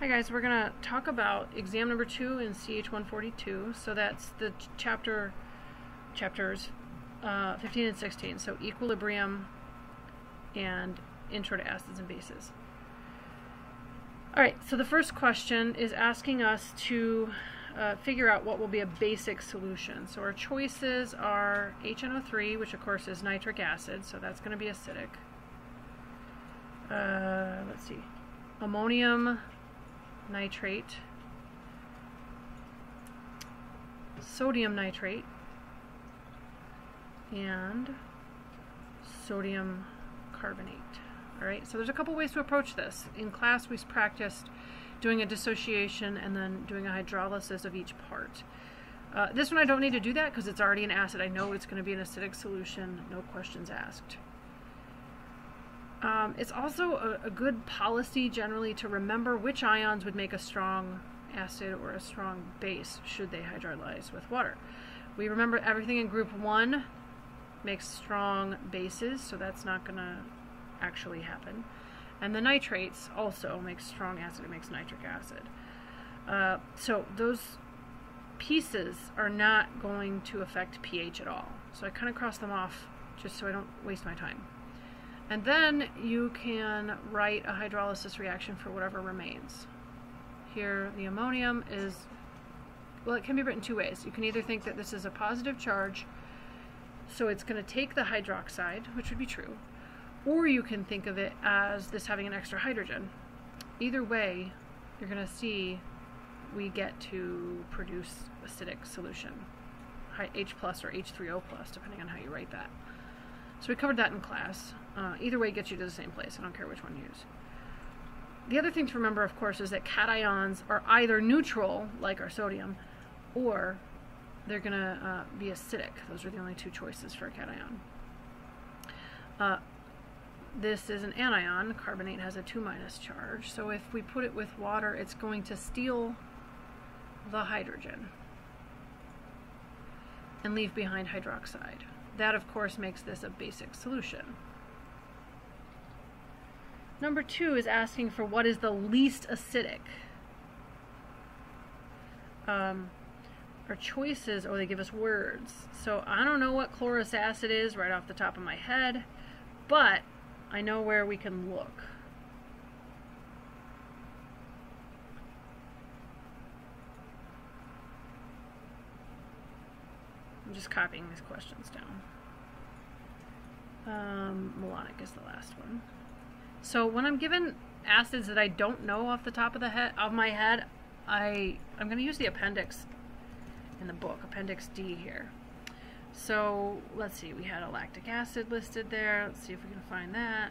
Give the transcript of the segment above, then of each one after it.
Hi guys, we're going to talk about exam number two in CH142. So that's the chapter chapters uh, 15 and 16. So equilibrium and intro to acids and bases. All right, so the first question is asking us to uh, figure out what will be a basic solution. So our choices are HNO3, which of course is nitric acid, so that's going to be acidic. Uh, let's see, ammonium nitrate, sodium nitrate, and sodium carbonate. All right, so there's a couple ways to approach this. In class, we practiced doing a dissociation and then doing a hydrolysis of each part. Uh, this one I don't need to do that because it's already an acid. I know it's going to be an acidic solution, no questions asked. Um, it's also a, a, good policy generally to remember which ions would make a strong acid or a strong base should they hydrolyze with water. We remember everything in group one makes strong bases, so that's not going to actually happen. And the nitrates also make strong acid, it makes nitric acid. Uh, so those pieces are not going to affect pH at all. So I kind of cross them off just so I don't waste my time. And then you can write a hydrolysis reaction for whatever remains. Here, the ammonium is, well, it can be written two ways. You can either think that this is a positive charge, so it's going to take the hydroxide, which would be true, or you can think of it as this having an extra hydrogen. Either way, you're going to see we get to produce acidic solution, H plus or H3O plus, depending on how you write that. So we covered that in class. Uh, either way gets you to the same place. I don't care which one you use. The other thing to remember, of course, is that cations are either neutral, like our sodium, or they're going to uh, be acidic. Those are the only two choices for a cation. Uh, this is an anion. Carbonate has a 2 minus charge. So if we put it with water, it's going to steal the hydrogen and leave behind hydroxide. That, of course, makes this a basic solution. Number two is asking for what is the least acidic. Um, our choices, or oh, they give us words. So I don't know what chlorous acid is right off the top of my head, but I know where we can look. I'm just copying these questions down. Um, malonic is the last one. So when I'm given acids that I don't know off the top of the head of my head, I I'm going to use the appendix in the book, Appendix D here. So let's see, we had a lactic acid listed there. Let's see if we can find that.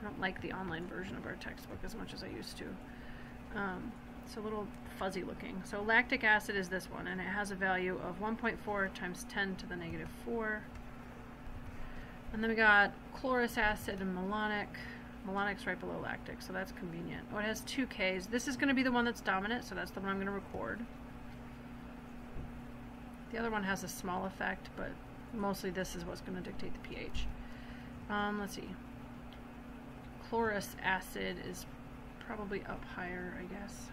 I don't like the online version of our textbook as much as I used to. Um, it's a little fuzzy looking. So lactic acid is this one, and it has a value of 1.4 times 10 to the negative 4. And then we got chlorous acid and malonic. Malonic's right below lactic, so that's convenient. Oh, it has two Ks. This is going to be the one that's dominant, so that's the one I'm going to record. The other one has a small effect, but mostly this is what's going to dictate the pH. Um, let's see. Chlorous acid is probably up higher, I guess.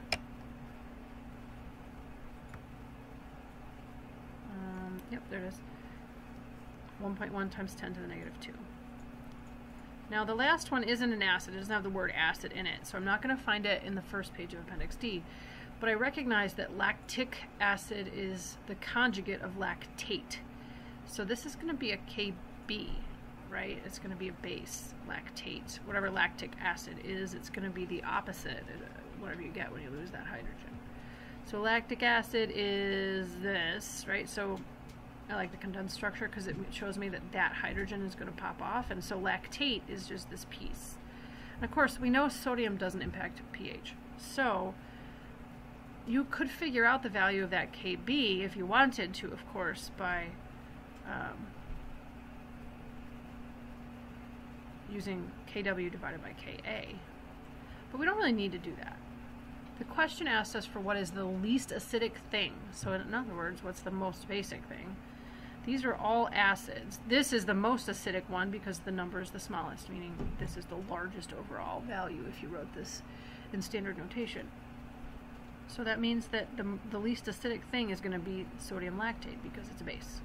Um, yep, there it is. 1.1 times 10 to the negative 2. Now the last one isn't an acid, it doesn't have the word acid in it, so I'm not going to find it in the first page of Appendix D. But I recognize that lactic acid is the conjugate of lactate. So this is going to be a KB, right? It's going to be a base, lactate. Whatever lactic acid is, it's going to be the opposite, uh, whatever you get when you lose that hydrogen. So lactic acid is this, right? So I like the condensed structure because it shows me that that hydrogen is going to pop off. And so lactate is just this piece. And of course, we know sodium doesn't impact pH. So you could figure out the value of that Kb if you wanted to, of course, by um, using Kw divided by Ka. But we don't really need to do that. The question asks us for what is the least acidic thing. So in other words, what's the most basic thing? These are all acids. This is the most acidic one because the number is the smallest, meaning this is the largest overall value if you wrote this in standard notation. So that means that the, the least acidic thing is going to be sodium lactate because it's a base.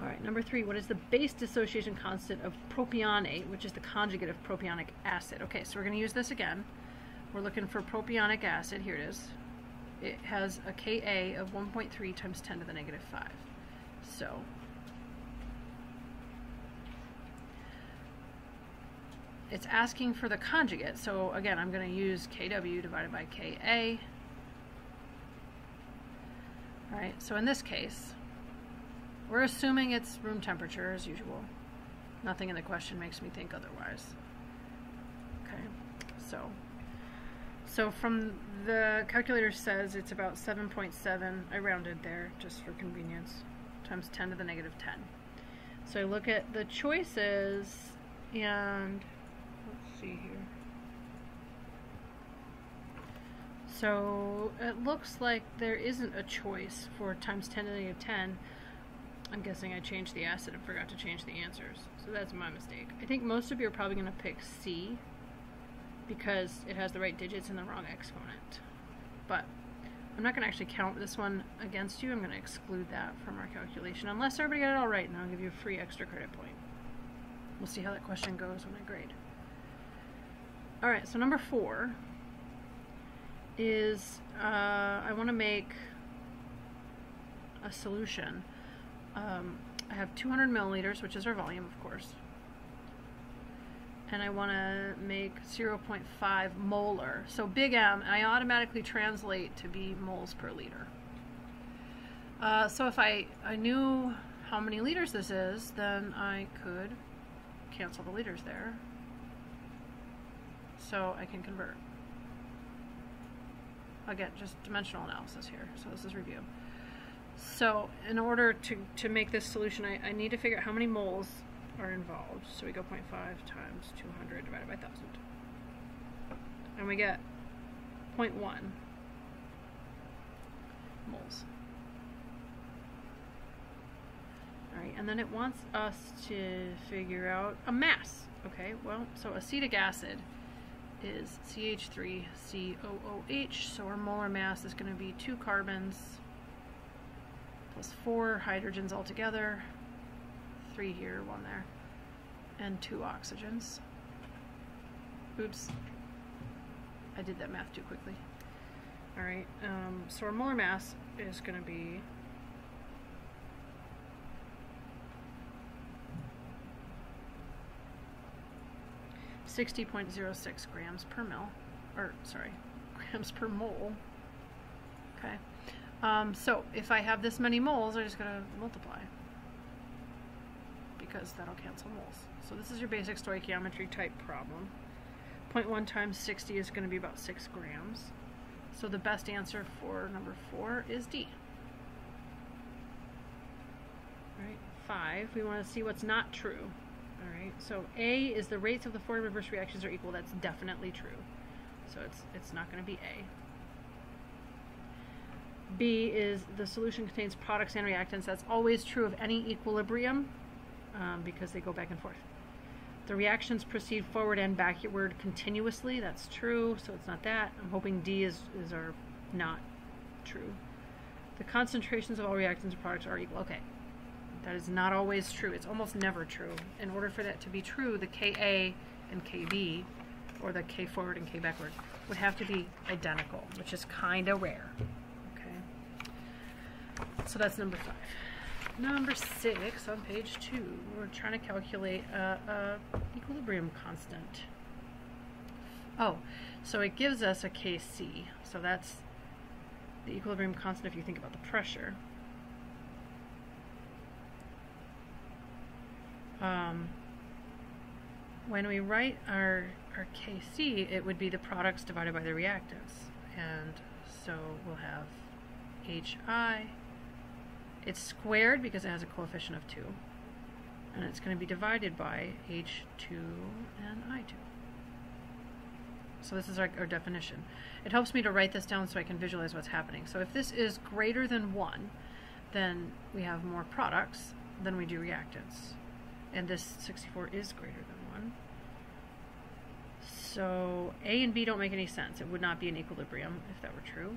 All right, number three, what is the base dissociation constant of propionate, which is the conjugate of propionic acid? Okay, so we're going to use this again. We're looking for propionic acid. Here it is. It has a Ka of 1.3 times 10 to the negative 5. So it's asking for the conjugate. So again, I'm going to use Kw divided by Ka. All right, so in this case, we're assuming it's room temperature as usual. Nothing in the question makes me think otherwise. Okay, so so from the calculator says it's about 7.7, I rounded there just for convenience, times 10 to the negative 10. So I look at the choices and let's see here. So it looks like there isn't a choice for times 10 to the negative 10. I'm guessing I changed the acid and forgot to change the answers. So that's my mistake. I think most of you are probably going to pick C because it has the right digits and the wrong exponent. But I'm not going to actually count this one against you. I'm going to exclude that from our calculation unless everybody got it all right and I'll give you a free extra credit point. We'll see how that question goes when I grade. Alright, so number four is uh, I want to make a solution um, I have 200 milliliters, which is our volume, of course. And I want to make 0.5 molar. So big M, I automatically translate to be moles per liter. Uh, so if I, I knew how many liters this is, then I could cancel the liters there. So I can convert. Again, just dimensional analysis here. So this is review. So in order to, to make this solution, I, I need to figure out how many moles are involved. So we go 0.5 times 200 divided by 1,000. And we get 0.1 moles. Alright, and then it wants us to figure out a mass. Okay, well, so acetic acid is CH3COOH, so our molar mass is going to be two carbons plus four hydrogens altogether. Three here, one there. And two oxygens. Oops. I did that math too quickly. Alright, um, so our molar mass is going to be Sixty point zero six grams per mil, or sorry, grams per mole. Okay. Um, so if I have this many moles, I'm just going to multiply because that'll cancel moles. So this is your basic stoichiometry type problem. 0.1 times 60 is going to be about 6 grams. So the best answer for number 4 is D. All right, 5, we want to see what's not true. All right, so A is the rates of the forward reverse reactions are equal. That's definitely true. So it's, it's not going to be A. B is the solution contains products and reactants. That's always true of any equilibrium um, because they go back and forth. The reactions proceed forward and backward continuously. That's true, so it's not that. I'm hoping D is, is our not true. The concentrations of all reactants and products are equal. Okay, that is not always true. It's almost never true. In order for that to be true, the Ka and Kb, or the K forward and K backward, would have to be identical, which is kind of rare. Okay. So that's number five. Number six on page two, we're trying to calculate a, a equilibrium constant. Oh, so it gives us a Kc. So that's the equilibrium constant if you think about the pressure. Um, when we write our, our Kc, it would be the products divided by the reactants. And so we'll have HI it's squared because it has a coefficient of 2. And it's going to be divided by H2 and I2. So this is our, our, definition. It helps me to write this down so I can visualize what's happening. So if this is greater than 1, then we have more products than we do reactants. And this 64 is greater than 1. So A and B don't make any sense. It would not be an equilibrium if that were true.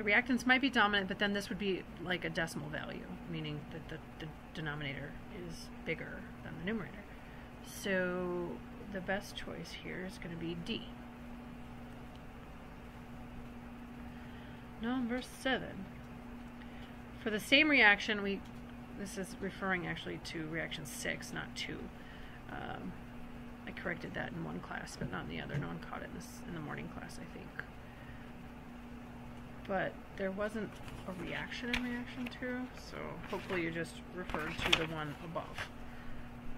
The reactants might be dominant, but then this would be like a decimal value, meaning that the, the denominator is bigger than the numerator. So the best choice here is going to be D. Number seven. For the same reaction, we this is referring actually to reaction six, not two. Um, I corrected that in one class, but not in the other. No one caught it in, this, in the morning class, I think. But there wasn't a reaction in reaction two, so hopefully you just referred to the one above.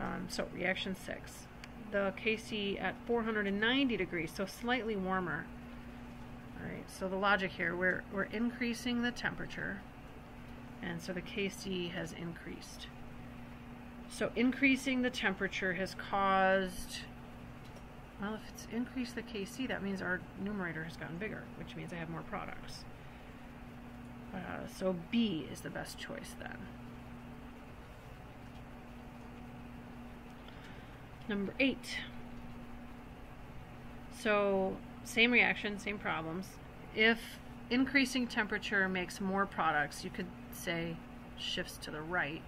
Um, so reaction six, the Kc at 490 degrees, so slightly warmer. All right, so the logic here, we're, we're increasing the temperature, and so the Kc has increased. So increasing the temperature has caused, well, if it's increased the Kc, that means our numerator has gotten bigger, which means I have more products. Uh, so B is the best choice then. Number eight. So same reaction, same problems. If increasing temperature makes more products, you could say shifts to the right.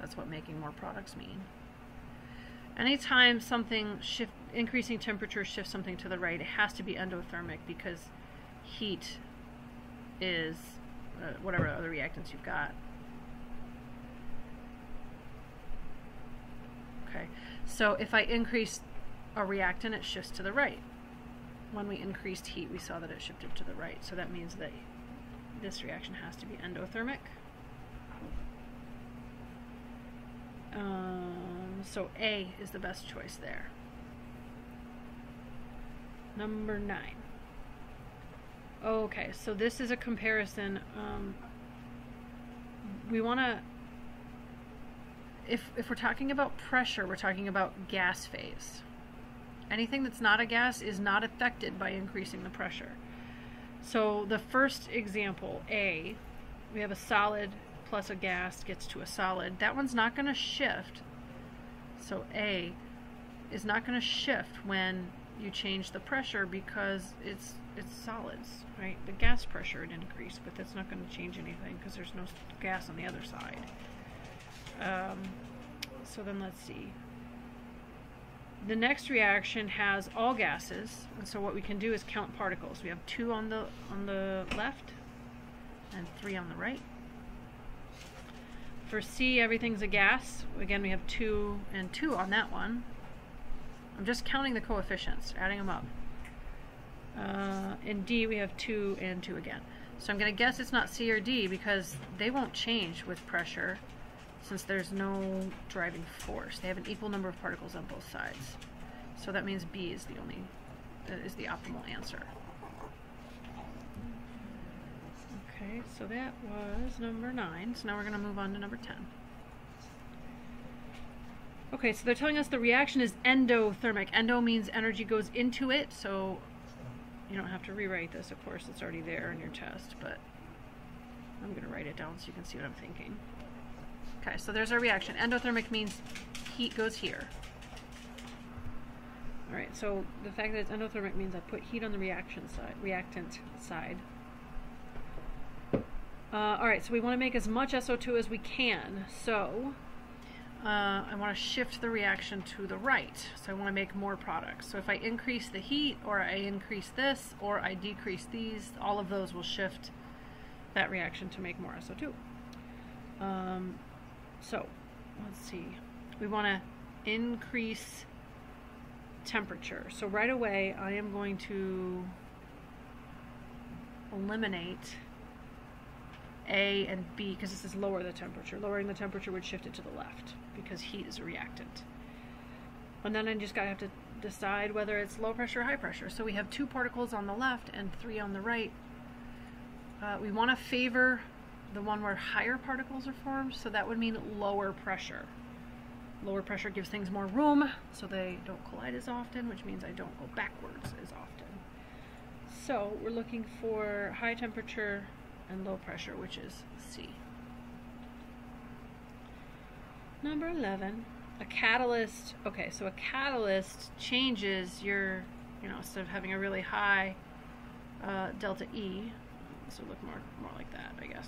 That's what making more products mean. Anytime something shift, increasing temperature shifts something to the right, it has to be endothermic because heat is uh, whatever other reactants you've got. Okay, so if I increase a reactant, it shifts to the right. When we increased heat, we saw that it shifted to the right. So that means that this reaction has to be endothermic. Um, so A is the best choice there. Number nine. Okay, so this is a comparison. Um, we want to, if, if we're talking about pressure, we're talking about gas phase. Anything that's not a gas is not affected by increasing the pressure. So the first example, A, we have a solid plus a gas gets to a solid. That one's not going to shift. So A is not going to shift when you change the pressure because it's it's solids, right? The gas pressure would increase, but that's not going to change anything because there's no gas on the other side. Um, so then let's see the next reaction has all gases, and so what we can do is count particles. We have two on the on the left and three on the right. For C, everything's a gas. Again, we have two and two on that one. I'm just counting the coefficients, adding them up. Uh, in D, we have two and two again. So I'm going to guess it's not C or D because they won't change with pressure since there's no driving force. They have an equal number of particles on both sides. So that means B is the only, uh, is the optimal answer. Okay, so that was number nine. So now we're going to move on to number 10. Okay, so they're telling us the reaction is endothermic. Endo means energy goes into it, so you don't have to rewrite this, of course, it's already there in your test, but I'm going to write it down so you can see what I'm thinking. Okay, so there's our reaction. Endothermic means heat goes here. All right, so the fact that it's endothermic means I put heat on the reaction side, reactant side. Uh, all right, so we want to make as much SO2 as we can. So uh, I want to shift the reaction to the right. So I want to make more products. So if I increase the heat, or I increase this, or I decrease these, all of those will shift that reaction to make more SO2. Um, so, let's see. We want to increase temperature. So right away, I am going to eliminate A and B because this is lower the temperature. Lowering the temperature would shift it to the left because heat is a reactant. And then I just gotta have to decide whether it's low pressure or high pressure. So we have two particles on the left and three on the right. Uh, we want to favor the one where higher particles are formed, so that would mean lower pressure. Lower pressure gives things more room, so they don't collide as often, which means I don't go backwards as often. So we're looking for high temperature and low pressure, which is C. Number 11, a catalyst. Okay, so a catalyst changes your, you know, instead of having a really high uh, delta E, this would look more, more like that, I guess.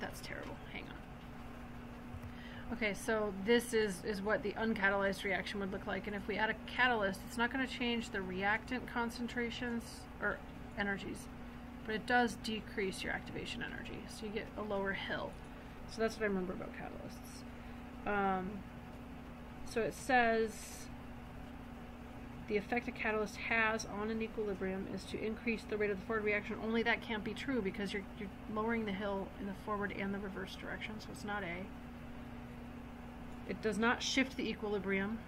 That's terrible. Hang on. Okay, so this is, is what the uncatalyzed reaction would look like. And if we add a catalyst, it's not going to change the reactant concentrations or energies, but it does decrease your activation energy. So you get a lower hill. So that's what I remember about catalysts. Um, so it says the effect a catalyst has on an equilibrium is to increase the rate of the forward reaction. Only that can't be true because you're, you're lowering the hill in the forward and the reverse direction, so it's not A. It does not shift the equilibrium.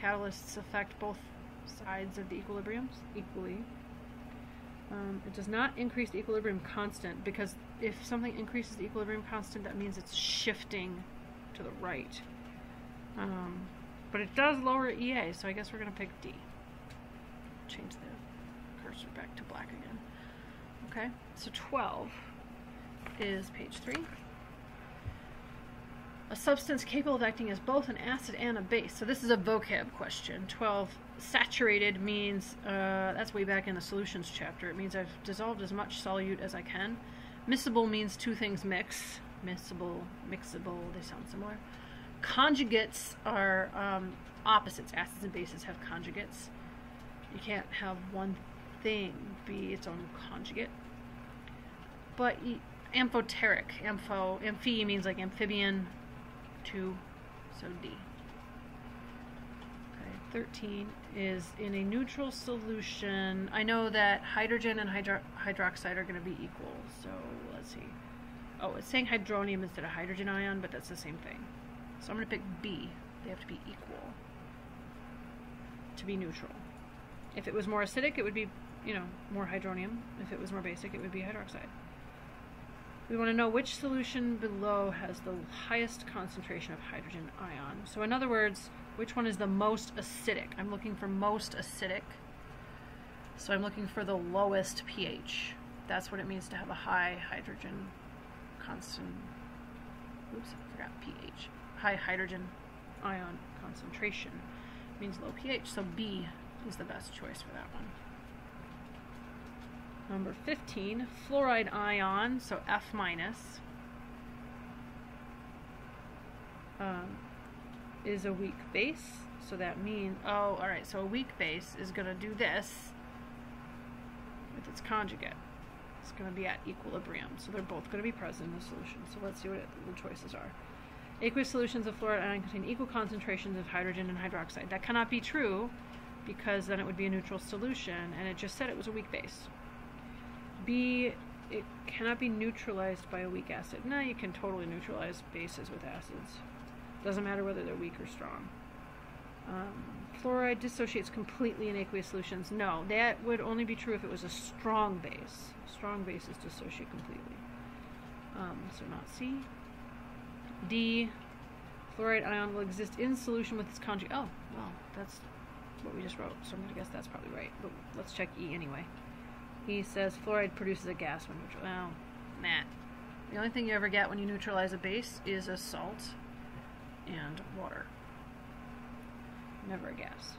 Catalysts affect both sides of the equilibriums equally. Um, it does not increase the equilibrium constant because if something increases the equilibrium constant, that means it's shifting to the right. Um, but it does lower EA, so I guess we're going to pick D. Change the cursor back to black again. Okay, so 12 is page 3. A substance capable of acting as both an acid and a base. So this is a vocab question. 12. Saturated means, uh, that's way back in the solutions chapter. It means I've dissolved as much solute as I can. Miscible means two things mix. Miscible, mixable, they sound similar. Conjugates are um, opposites. Acids and bases have conjugates. You can't have one thing be its own conjugate. But amphoteric, ampho, amphi means like amphibian, 2, so D. Okay, 13 is in a neutral solution. I know that hydrogen and hydro hydroxide are going to be equal, so let's see. Oh, it's saying hydronium instead of hydrogen ion, but that's the same thing. So I'm going to pick B. They have to be equal to be neutral. If it was more acidic, it would be, you know, more hydronium. If it was more basic, it would be hydroxide. We want to know which solution below has the highest concentration of hydrogen ion. So in other words, which one is the most acidic? I'm looking for most acidic. So I'm looking for the lowest pH. That's what it means to have a high hydrogen constant. Oops, I forgot pH. High hydrogen ion concentration means low pH. So B is the best choice for that one. Number 15, fluoride ion, so F minus, um, is a weak base. So that means, oh, all right, so a weak base is going to do this with its conjugate. It's going to be at equilibrium. So they're both going to be present in the solution. So let's see what it, the choices are. Aqueous solutions of fluoride ion contain equal concentrations of hydrogen and hydroxide. That cannot be true because then it would be a neutral solution, and it just said it was a weak base. B, it cannot be neutralized by a weak acid. No, you can totally neutralize bases with acids. Doesn't matter whether they're weak or strong. Um, fluoride dissociates completely in aqueous solutions. No, that would only be true if it was a strong base. Strong bases dissociate completely. Um, so not C. D, fluoride ion will exist in solution with its conjugate. Oh, well, that's what we just wrote, so I'm going to guess that's probably right. But let's check E anyway. He says fluoride produces a gas when neutral. Well, nah. The only thing you ever get when you neutralize a base is a salt and water. Never a gas.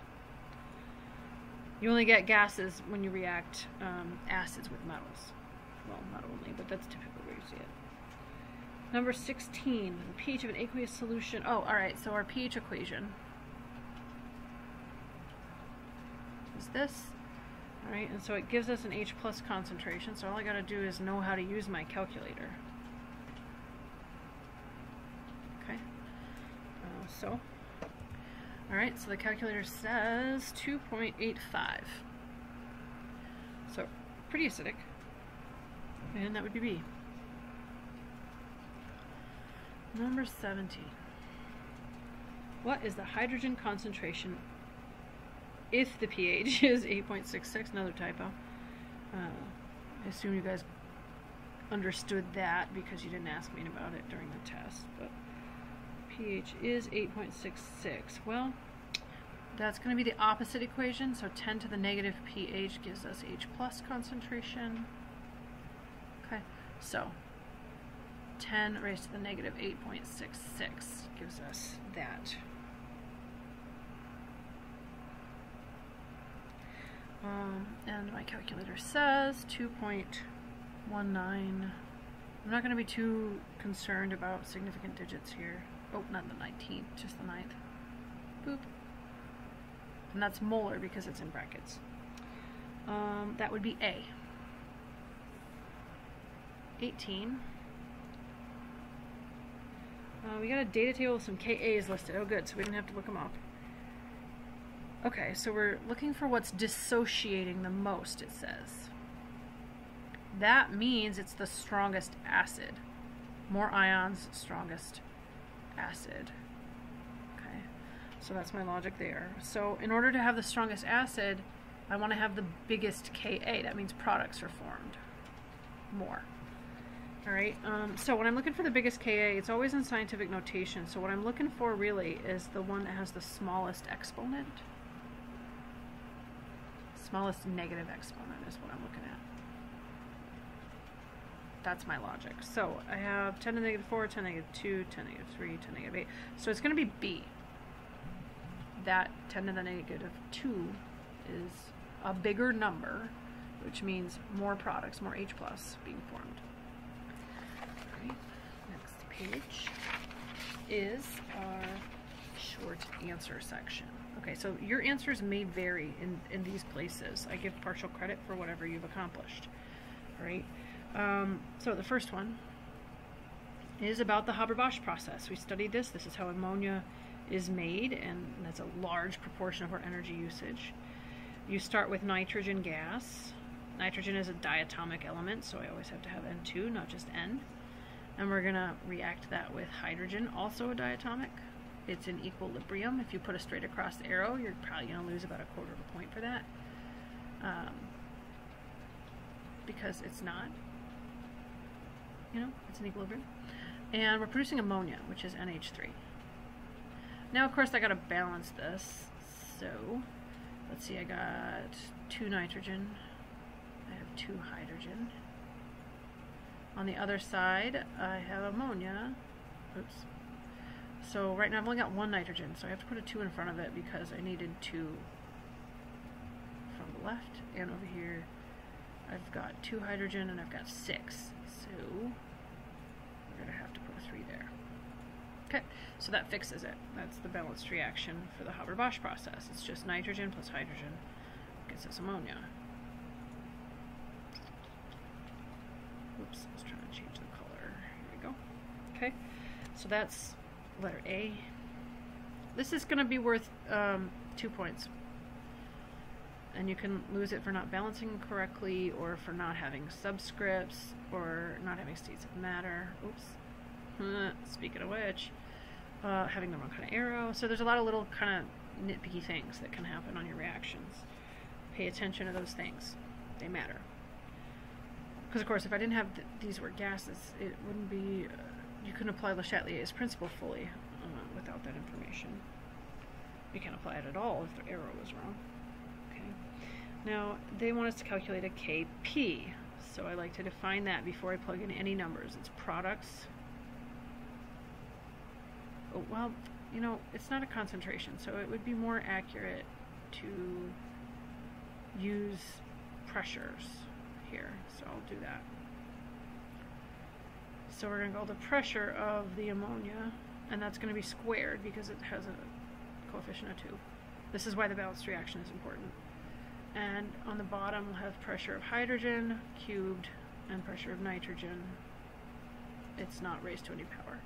You only get gases when you react um, acids with metals. Well, not only, but that's typically where you see it. Number 16, the pH of an aqueous solution. Oh, alright, so our pH equation is this. Alright, and so it gives us an H plus concentration, so all I gotta do is know how to use my calculator. Okay, uh, so, alright, so the calculator says 2.85. So, pretty acidic. And that would be B. Number 17. What is the hydrogen concentration if the pH is 8.66, another typo. Uh, I assume you guys understood that because you didn't ask me about it during the test, but pH is 8.66. Well, that's going to be the opposite equation, so 10 to the negative pH gives us H plus concentration. Okay, So 10 raised to the negative 8.66 gives us that. Um, and my calculator says 2.19. I'm not going to be too concerned about significant digits here. Oh, not the 19th, just the 9th. Boop. And that's molar because it's in brackets. Um, that would be A. 18. Uh, we got a data table with some KAs listed. Oh, good, so we didn't have to look them up. Okay, so we're looking for what's dissociating the most, it says. That means it's the strongest acid. More ions, strongest acid. Okay, so that's my logic there. So in order to have the strongest acid, I want to have the biggest Ka. That means products are formed. More. All right, um, so when I'm looking for the biggest Ka, it's always in scientific notation. So what I'm looking for really is the one that has the smallest exponent smallest negative exponent is what I'm looking at. That's my logic. So I have 10 to the negative 4, 10 to the negative 2, 10 to the negative 3, 10 to the negative 8. So it's going to be B. That 10 to the negative 2 is a bigger number, which means more products, more H plus being formed. Next page is our short answer section. Okay, so your answers may vary in, in these places. I give partial credit for whatever you've accomplished. All right. Um, so the first one is about the Haber-Bosch process. We studied this. This is how ammonia is made, and that's a large proportion of our energy usage. You start with nitrogen gas. Nitrogen is a diatomic element, so I always have to have N2, not just N. And we're going to react that with hydrogen, also a diatomic it's in equilibrium. If you put a straight across arrow, you're probably going to lose about a quarter of a point for that. Um, because it's not, you know, it's in equilibrium. And we're producing ammonia, which is NH3. Now, of course, I got to balance this. So, let's see, I got two nitrogen. I have two hydrogen. On the other side, I have ammonia. Oops. So right now I've only got one nitrogen, so I have to put a 2 in front of it because I needed 2 from the left. And over here I've got 2 hydrogen and I've got 6. So we're going to have to put a 3 there. Okay, so that fixes it. That's the balanced reaction for the Haber-Bosch process. It's just nitrogen plus hydrogen gets us ammonia. Oops, I was trying to change the color. Here we go. Okay, so that's letter A. This is going to be worth um, two points. And you can lose it for not balancing correctly, or for not having subscripts, or not having states of matter. Oops. Speaking of which, uh, having the wrong kind of arrow. So there's a lot of little kind of nitpicky things that can happen on your reactions. Pay attention to those things. They matter. Because, of course, if I didn't have th these were gases, it wouldn't be... Uh, you can apply Le Chatelier's principle fully uh, without that information. You can't apply it at all if the arrow was wrong. Okay. Now, they want us to calculate a KP, so I like to define that before I plug in any numbers. It's products. Oh, well, you know, it's not a concentration, so it would be more accurate to use pressures here, so I'll do that. So we're going to go the pressure of the ammonia, and that's going to be squared because it has a coefficient of 2. This is why the balanced reaction is important. And on the bottom we'll have pressure of hydrogen cubed and pressure of nitrogen. It's not raised to any power.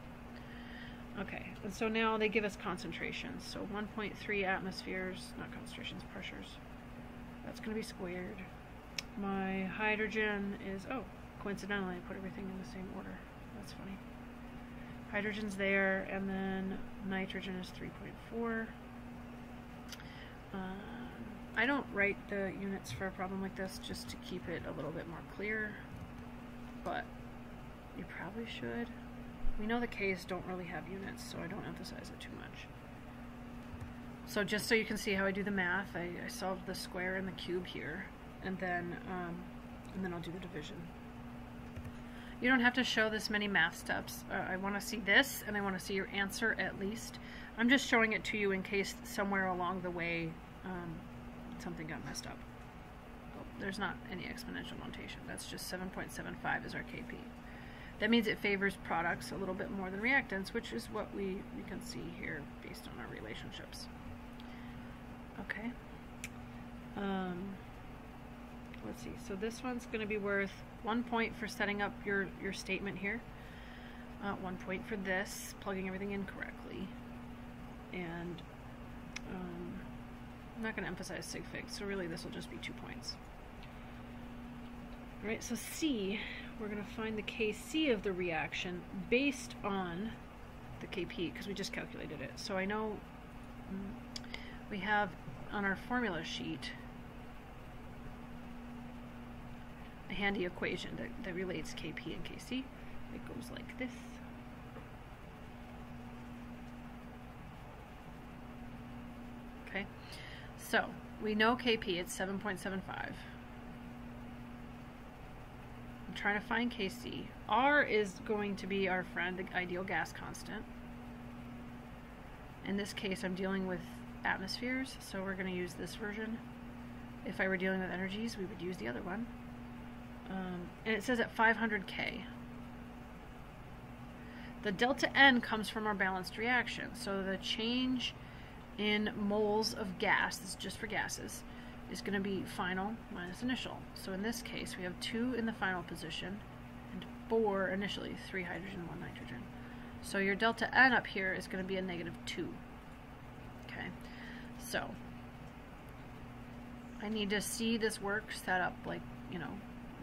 Okay, and so now they give us concentrations. So 1.3 atmospheres, not concentrations, pressures. That's going to be squared. My hydrogen is, oh, coincidentally I put everything in the same order. That's funny. Hydrogen's there, and then nitrogen is 3.4. Um, I don't write the units for a problem like this just to keep it a little bit more clear, but you probably should. We know the K's don't really have units, so I don't emphasize it too much. So just so you can see how I do the math, I, I the square and the cube here, and then um, and then I'll do the division. You don't have to show this many math steps. Uh, I want to see this, and I want to see your answer at least. I'm just showing it to you in case somewhere along the way um, something got messed up. Well, there's not any exponential notation. That's just 7.75 is our KP. That means it favors products a little bit more than reactants, which is what we, we can see here based on our relationships. Okay. Um, let's see. So this one's going to be worth one point for setting up your, your statement here. Uh, one point for this, plugging everything in correctly. And um, I'm not going to emphasize sig fig, so really this will just be two points. Alright, so C, we're going to find the Kc of the reaction based on the Kp, because we just calculated it. So I know mm, we have on our formula sheet a handy equation that, that relates Kp and Kc. It goes like this. Okay, so we know Kp, it's 7.75. I'm trying to find Kc. R is going to be our friend, the ideal gas constant. In this case, I'm dealing with atmospheres, so we're going to use this version. If I were dealing with energies, we would use the other one. Um, and it says at 500K. The delta N comes from our balanced reaction. So the change in moles of gas, this is just for gases, is going to be final minus initial. So in this case, we have two in the final position and four initially, three hydrogen, one nitrogen. So your delta N up here is going to be a negative 2. Okay, so I need to see this work set up like, you know,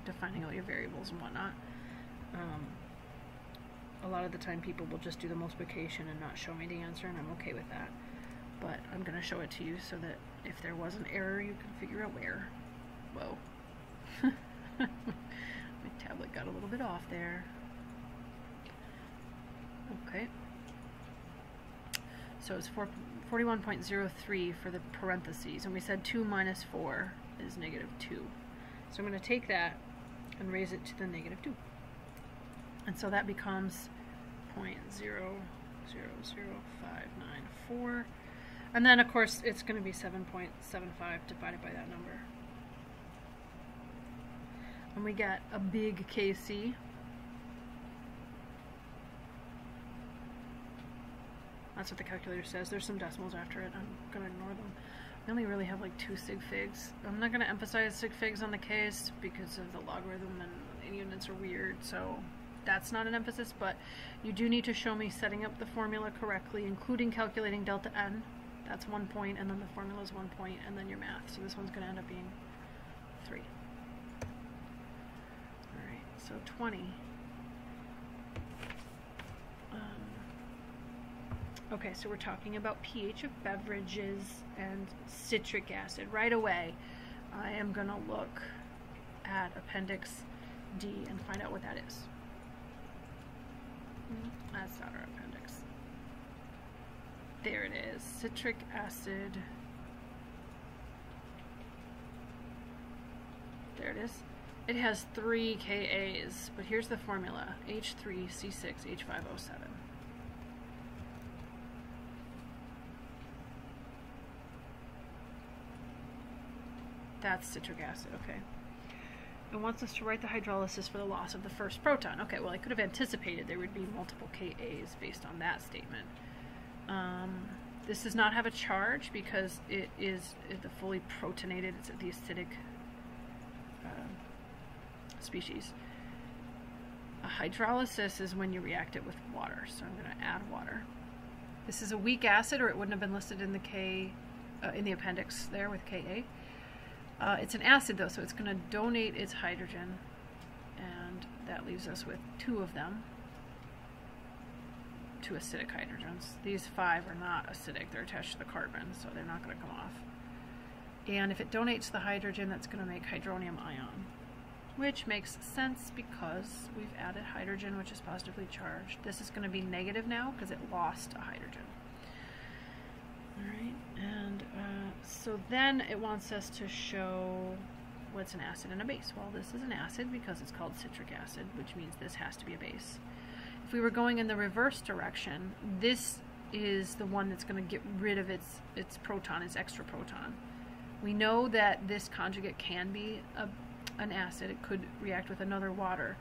defining all your variables and whatnot. Um, a lot of the time people will just do the multiplication and not show me the answer and I'm okay with that. But I'm going to show it to you so that if there was an error you can figure out where. Whoa. My tablet got a little bit off there. Okay. So it's 41.03 for the parentheses, and we said 2 minus 4 is negative 2. So I'm going to take that and raise it to the negative 2. And so that becomes 0.000594. And then, of course, it's going to be 7.75 divided by that number. And we get a big Kc. That's what the calculator says. There's some decimals after it. I'm going to ignore them. I only really have like two sig figs. I'm not going to emphasize sig figs on the K's because of the logarithm and units are weird, so that's not an emphasis, but you do need to show me setting up the formula correctly, including calculating delta n. That's one point, and then the formula is one point, and then your math. So this one's going to end up being 3. Alright, so 20. Okay, so we're talking about pH of beverages and citric acid. Right away, I am going to look at Appendix D and find out what that is. Hmm, that's not our appendix. There it is, citric acid. There it is. It has three Kas, but here's the formula, H3C6H5O7. That's citric acid, okay. It wants us to write the hydrolysis for the loss of the first proton. Okay, well I could have anticipated there would be multiple Kas based on that statement. Um, this does not have a charge because it is the fully protonated, it's the acidic uh, species. A hydrolysis is when you react it with water, so I'm going to add water. This is a weak acid, or it wouldn't have been listed in the K, uh, in the appendix there with Ka. Uh, it's an acid though, so it's going to donate its hydrogen, and that leaves us with two of them, two acidic hydrogens. These five are not acidic, they're attached to the carbon, so they're not going to come off. And if it donates the hydrogen, that's going to make hydronium ion, which makes sense because we've added hydrogen, which is positively charged. This is going to be negative now because it lost a hydrogen. All right, and so then it wants us to show what's an acid and a base? Well, this is an acid because it's called citric acid, which means this has to be a base. If we were going in the reverse direction, this is the one that's going to get rid of its its proton, its extra proton. We know that this conjugate can be a, an acid. It could react with another water,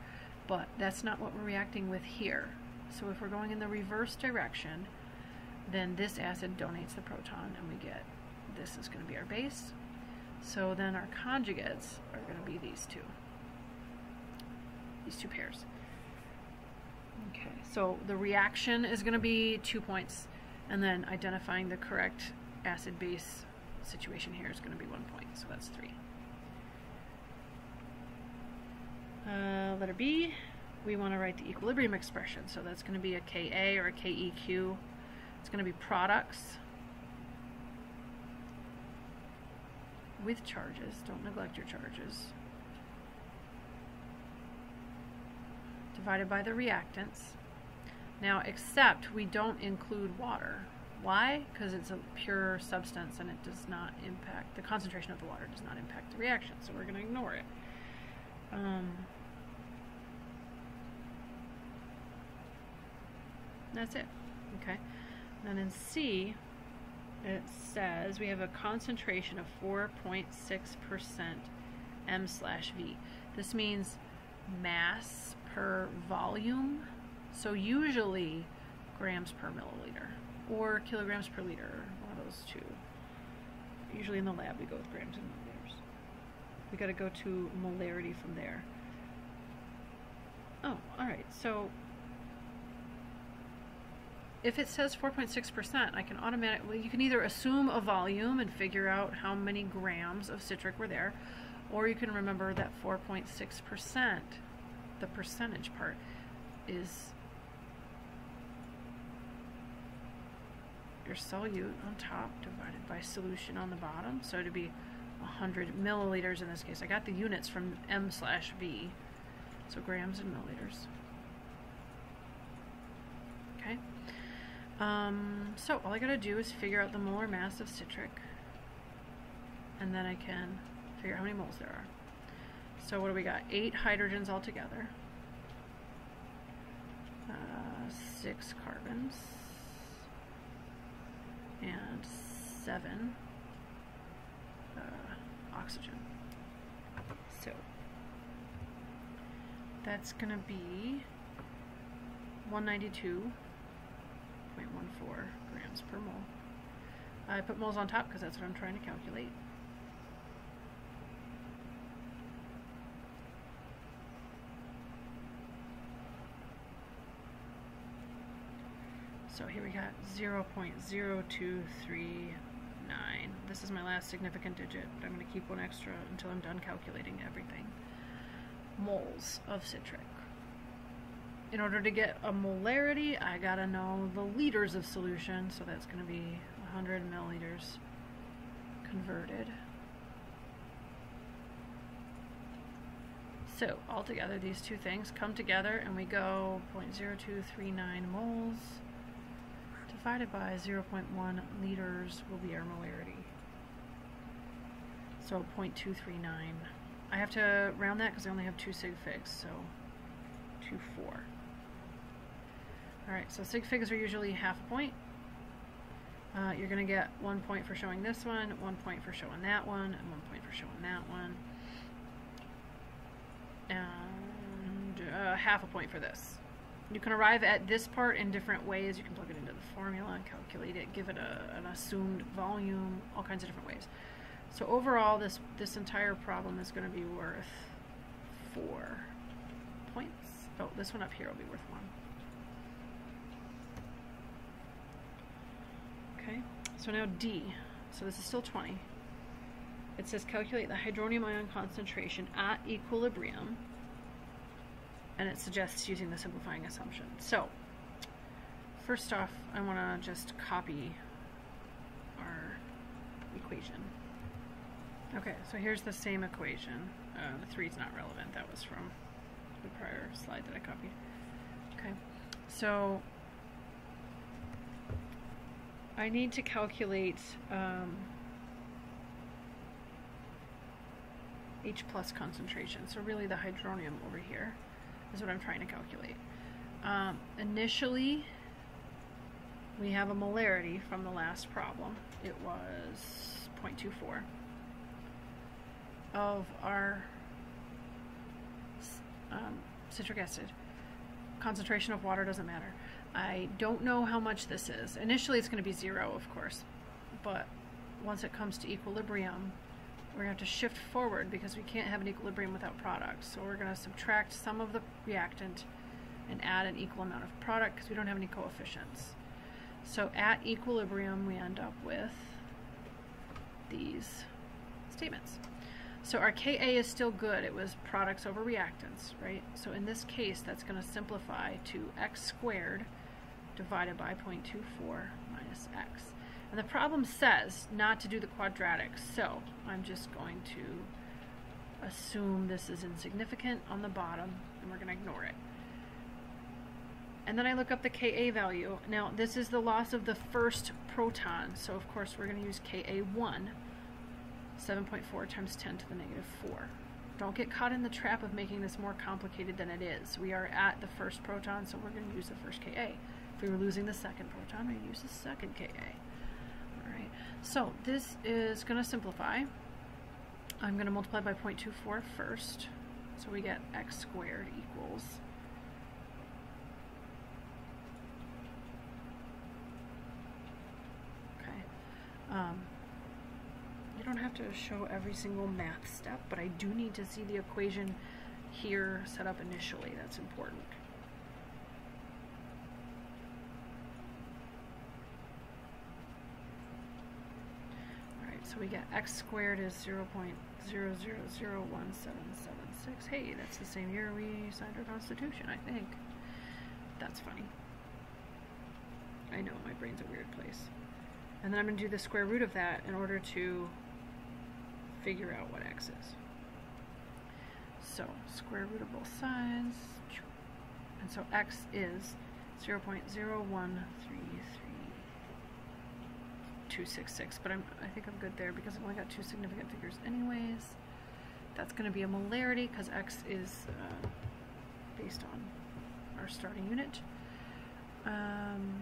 but that's not what we're reacting with here. So if we're going in the reverse direction, then this acid donates the proton and we get this is going to be our base. So then our conjugates are going to be these two. These two pairs. Okay, so the reaction is going to be two points, and then identifying the correct acid-base situation here is going to be one point, so that's three. Uh, letter B, we want to write the equilibrium expression, so that's going to be a Ka or a Keq. It's going to be products with charges. Don't neglect your charges. Divided by the reactants. Now, except we don't include water. Why? Because it's a pure substance and it does not impact, the concentration of the water does not impact the reaction, so we're going to ignore it. Um, that's it. Okay. And then in C, it says we have a concentration of 4.6% M slash V. This means mass per volume. So usually grams per milliliter or kilograms per liter, one of those two. Usually in the lab we go with grams and milliliters. We got to go to molarity from there. Oh, all right. So if it says 4.6%, I can automatically, you can either assume a volume and figure out how many grams of citric were there, or you can remember that 4.6%, the percentage part, is your solute on top divided by solution on the bottom. So it'd be 100 milliliters in this case. I got the units from M slash V, so grams and milliliters. Okay. Um, so all I gotta do is figure out the molar mass of citric, and then I can figure out how many moles there are. So what do we got? Eight hydrogens altogether, uh, six carbons, and seven uh, oxygen. So that's gonna be 192 0.14 grams per mole. I put moles on top because that's what I'm trying to calculate. So here we got 0.0239. This is my last significant digit, but I'm going to keep one extra until I'm done calculating everything. Moles of citric in order to get a molarity, I gotta know the liters of solution, so that's gonna be 100 milliliters converted. So altogether, these two things come together and we go 0.0239 moles divided by 0.1 liters will be our molarity. So 0.239. I have to round that because I only have two sig figs, so 2.4. Alright, so sig figs are usually half a point. Uh, you're going to get one point for showing this one, one point for showing that one, and one point for showing that one. And uh, half a point for this. You can arrive at this part in different ways. You can plug it into the formula and calculate it, give it a, an assumed volume, all kinds of different ways. So overall, this, this entire problem is going to be worth four points. Oh, this one up here will be worth one. Okay, so now D. So this is still 20. It says calculate the hydronium ion concentration at equilibrium. And it suggests using the simplifying assumption. So, first off, I want to just copy our equation. Okay, so here's the same equation. Uh, the 3 is not relevant. That was from the prior slide that I copied. Okay, so I need to calculate um, H plus concentration. So really the hydronium over here is what I'm trying to calculate. Um, initially, we have a molarity from the last problem. It was 0.24 of our um, citric acid. Concentration of water doesn't matter. I don't know how much this is. Initially it's going to be zero, of course, but once it comes to equilibrium, we're going to have to shift forward because we can't have an equilibrium without products. So we're going to subtract some of the reactant and add an equal amount of product because we don't have any coefficients. So at equilibrium, we end up with these statements. So our Ka is still good. It was products over reactants, right? So in this case, that's going to simplify to x squared divided by 0.24 minus x. And the problem says not to do the quadratic, so I'm just going to assume this is insignificant on the bottom, and we're going to ignore it. And then I look up the Ka value. Now, this is the loss of the first proton, so of course we're going to use Ka1, 7.4 times 10 to the negative 4. Don't get caught in the trap of making this more complicated than it is. We are at the first proton, so we're going to use the first Ka. We were losing the second proton, we'd use the second Ka. Alright, so this is going to simplify. I'm going to multiply by 0.24 first. So we get x squared equals Okay. Um, you don't have to show every single math step, but I do need to see the equation here set up initially. That's important. So we get x squared is 0 0.00017776. Hey, that's the same year we signed our Constitution, I think. That's funny. I know, my brain's a weird place. And then I'm going to do the square root of that in order to figure out what x is. So, square root of both sides. And so x is 0 0.0133 266, but I'm, I think I'm good there because I've only got two significant figures anyways. That's going to be a molarity because x is uh, based on our starting unit. Um,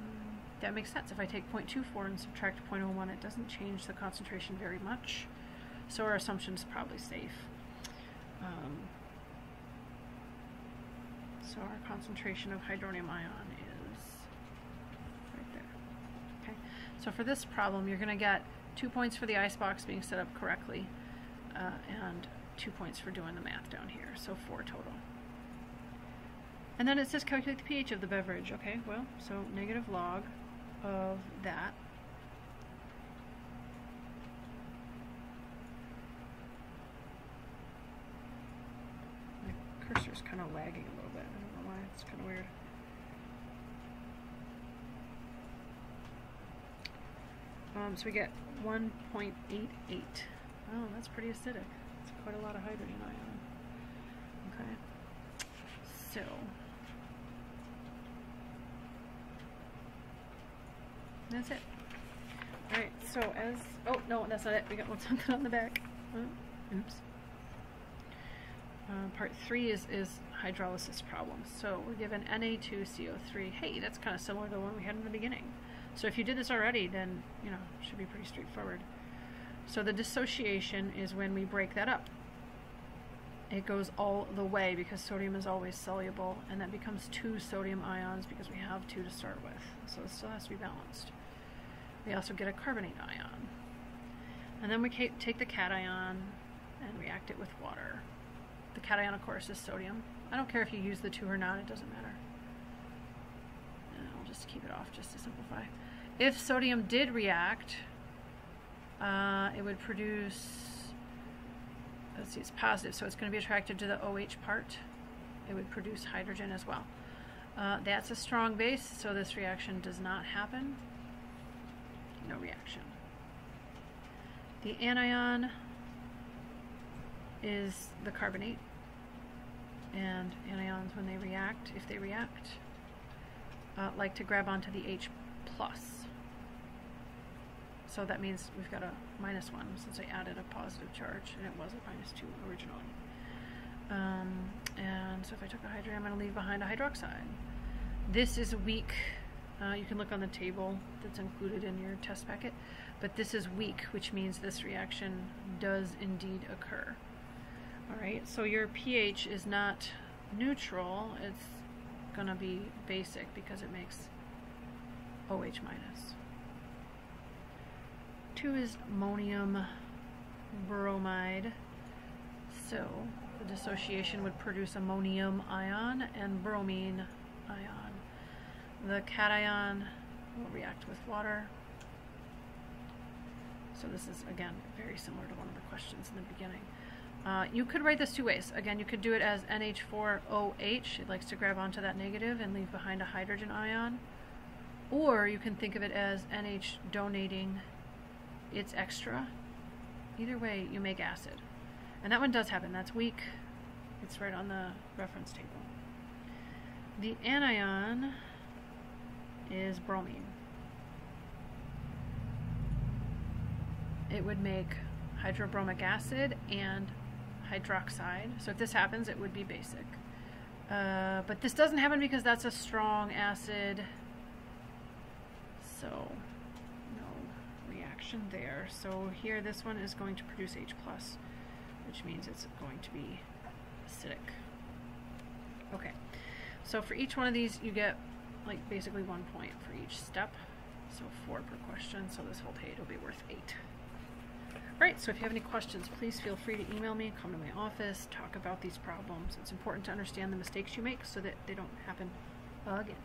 that makes sense. If I take 0.24 and subtract 0.01, it doesn't change the concentration very much. So our assumption is probably safe. Um, so our concentration of hydronium ion So for this problem, you're going to get two points for the icebox being set up correctly, uh, and two points for doing the math down here, so four total. And then it says calculate the pH of the beverage. Okay, well, so negative log of that. My cursor's kind of lagging a little bit. I don't know why. It's kind of weird. Um, so we get 1.88. Oh, that's pretty acidic. It's quite a lot of hydrogen ion. Okay. So. That's it. Alright, so as, oh, no, that's not it. We got something on the back. Oh, oops. Uh, part three is, is hydrolysis problems. So we're given Na2CO3. Hey, that's kind of similar to the one we had in the beginning. So if you did this already, then, you know, it should be pretty straightforward. So the dissociation is when we break that up. It goes all the way because sodium is always soluble, and that becomes two sodium ions because we have two to start with. So it still has to be balanced. We also get a carbonate ion. And then we take the cation and react it with water. The cation, of course, is sodium. I don't care if you use the two or not, it doesn't matter. Just keep it off just to simplify. If sodium did react, uh, it would produce, let's see, it's positive, so it's going to be attracted to the OH part. It would produce hydrogen as well. Uh, that's a strong base, so this reaction does not happen. No reaction. The anion is the carbonate, and anions, when they react, if they react, uh, like to grab onto the H plus. So that means we've got a minus 1 since I added a positive charge and it was a minus 2 originally. Um, and so if I took a hydrogen, I'm going to leave behind a hydroxide. This is weak. Uh, you can look on the table that's included in your test packet. But this is weak, which means this reaction does indeed occur. Alright, so your pH is not neutral, it's going to be basic because it makes OH minus. Two is ammonium bromide. So the dissociation would produce ammonium ion and bromine ion. The cation will react with water. So this is, again, very similar to one of the questions in the beginning. Uh, you could write this two ways. Again, you could do it as NH4OH. It likes to grab onto that negative and leave behind a hydrogen ion. Or you can think of it as NH donating its extra. Either way, you make acid. And that one does happen. That's weak. It's right on the reference table. The anion is bromine. It would make hydrobromic acid and hydroxide. So if this happens, it would be basic. Uh, but this doesn't happen because that's a strong acid. So no reaction there. So here this one is going to produce H+, plus, which means it's going to be acidic. Okay, so for each one of these you get like basically one point for each step. So four per question, so this whole page will be worth eight. Alright, so if you have any questions, please feel free to email me, come to my office, talk about these problems. It's important to understand the mistakes you make so that they don't happen again.